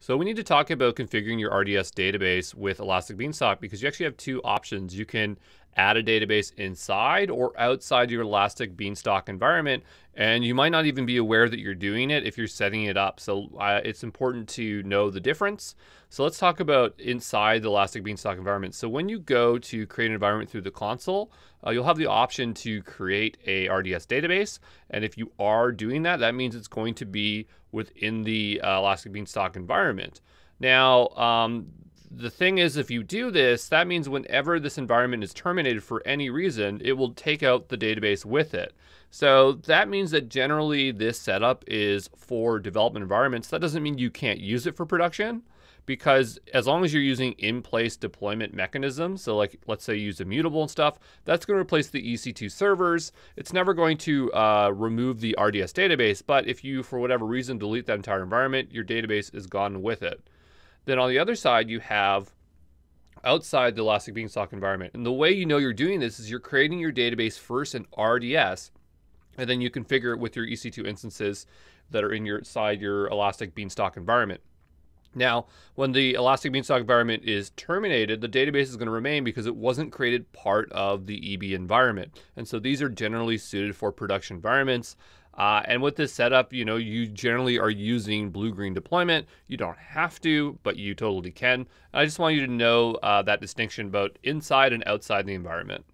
So we need to talk about configuring your RDS database with Elastic Beanstalk because you actually have two options. You can add a database inside or outside your Elastic Beanstalk environment, and you might not even be aware that you're doing it if you're setting it up. So uh, it's important to know the difference. So let's talk about inside the Elastic Beanstalk environment. So when you go to create an environment through the console, uh, you'll have the option to create a RDS database. And if you are doing that, that means it's going to be within the uh, Elastic Beanstalk environment. Now, um, the thing is, if you do this, that means whenever this environment is terminated for any reason, it will take out the database with it. So that means that generally this setup is for development environments. That doesn't mean you can't use it for production because as long as you're using in-place deployment mechanisms, so like let's say use immutable and stuff, that's going to replace the EC2 servers. It's never going to uh, remove the RDS database, but if you, for whatever reason, delete that entire environment, your database is gone with it. Then on the other side, you have outside the Elastic Beanstalk environment. And the way you know you're doing this is you're creating your database first in RDS, and then you configure it with your EC2 instances that are in your side your Elastic Beanstalk environment. Now, when the Elastic Beanstalk environment is terminated, the database is going to remain because it wasn't created part of the EB environment. And so these are generally suited for production environments. Uh, and with this setup, you know, you generally are using blue-green deployment. You don't have to, but you totally can. I just want you to know uh, that distinction about inside and outside the environment.